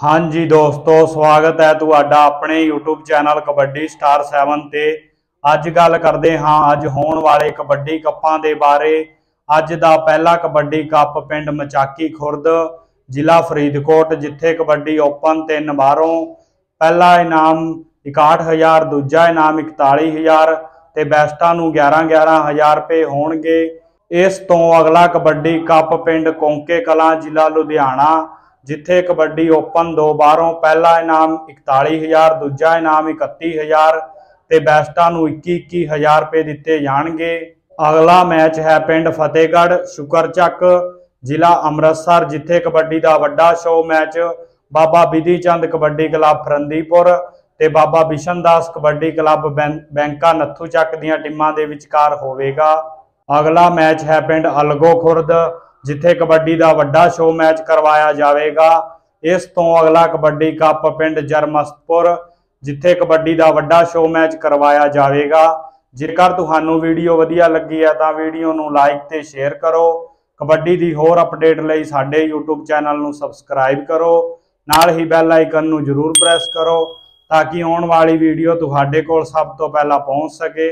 ਹਾਂਜੀ ਦੋਸਤੋ, ਸਵਾਗਤ ਹੈ ਤੁਹਾਡਾ ਆਪਣੇ YouTube ਚੈਨਲ ਕਬੱਡੀ ਸਟਾਰ 7 ਤੇ। ਅੱਜ ਗੱਲ ਕਰਦੇ ਹਾਂ ਅੱਜ ਹੋਣ ਵਾਲੇ ਕਬੱਡੀ ਕੱਪਾਂ ਦੇ ਬਾਰੇ। ਅੱਜ ਦਾ ਪਹਿਲਾ ਕਬੱਡੀ ਕੱਪ ਪਿੰਡ ਮਚਾਕੀ ਖੁਰਦ, ਜ਼ਿਲ੍ਹਾ ਫਰੀਦਕੋਟ, ਜਿੱਥੇ ਕਬੱਡੀ ਓਪਨ ਤਿੰਨ ਬਾਰੋਂ ਪਹਿਲਾ ਇਨਾਮ 61000 ਦੂਜਾ ਇਨਾਮ 41000 ਤੇ ਬੈਸਟਾਂ ਨੂੰ 11 11000 ਰੁਪਏ ਹੋਣਗੇ। ਇਸ ਤੋਂ ਅਗਲਾ ਕਬੱਡੀ ਕੱਪ ਪਿੰਡ ਕੋਂਕੇ ਕਲਾਂ, ਜ਼ਿਲ੍ਹਾ ਲੁਧਿਆਣਾ ਜਿੱਥੇ ਕਬੱਡੀ ਓਪਨ ਦੋ ਬਾਰੋਂ ਪਹਿਲਾ ਇਨਾਮ 41000 ਦੂਜਾ ਇਨਾਮ 31000 ਤੇ ਬੈਸਟਾਂ ਨੂੰ 21 21000 ਰੁਪਏ ਦਿੱਤੇ ਜਾਣਗੇ। ਅਗਲਾ ਮੈਚ ਹੈ ਪਿੰਡ ਫਤਿਹਗੜ੍ਹ, ਸ਼ੁਕਰਚੱਕ, ਜ਼ਿਲ੍ਹਾ ਅੰਮ੍ਰਿਤਸਰ, ਜਿੱਥੇ ਕਬੱਡੀ ਦਾ ਵੱਡਾ show match Baba Bidhi Chand kabaddi club Farandipur ਤੇ ਬਾਬਾ ਬਿਸ਼ਨ ਦਾਸ ਕਬੱਡੀ ਕਲੱਬ ਬੈਂ- ਬੈਂਕਾ ਨੱਥੂ ਚੱਕ ਦੀਆਂ ਟੀਮਾਂ ਦੇ ਵਿਚਕਾਰ ਹੋਵੇਗਾ। ਅਗਲਾ ਮੈਚ ਹੈ ਪਿੰਡ ਅਲਗੋ ਖੁਰਦ ਜਿੱਥੇ ਕਬੱਡੀ ਦਾ ਵੱਡਾ ਸ਼ੋਅ ਮੈਚ ਕਰਵਾਇਆ ਜਾਵੇਗਾ, ਇਸ ਤੋਂ ਅਗਲਾ ਕਬੱਡੀ ਕੱਪ ਪਿੰਡ ਜਰਮਸਤਪੁਰ ਜਿੱਥੇ ਕਬੱਡੀ ਦਾ ਵੱਡਾ ਸ਼ੋਅ ਮੈਚ ਕਰਵਾਇਆ ਜਾਵੇਗਾ। ਜੇਕਰ ਤੁਹਾਨੂੰ ਵੀਡੀਓ ਵਧੀਆ ਲੱਗੀ ਹੈ, ਤਾਂ ਵੀਡੀਓ ਨੂੰ ਲਾਈਕ ਤੇ ਸ਼ੇਅਰ ਕਰੋ। ਕਬੱਡੀ ਦੀ ਹੋਰ ਅਪਡੇਟ ਲਈ ਸਾਡੇ YouTube ਚੈਨਲ ਨੂੰ ਸਬਸਕ੍ਰਾਈਬ ਕਰੋ। ਨਾਲ ਹੀ ਬੈਲ ਆਈਕਨ ਨੂੰ ਜ਼ਰੂਰ ਪ੍ਰੈਸ ਕਰੋ, ਤਾਂ ਕਿ ਆਉਣ ਵਾਲੀ ਵੀਡੀਓ ਤੁਹਾਡੇ ਕੋਲ ਸਭ ਤੋਂ ਪਹਿਲਾਂ ਪਹੁੰਚ ਸਕੇ।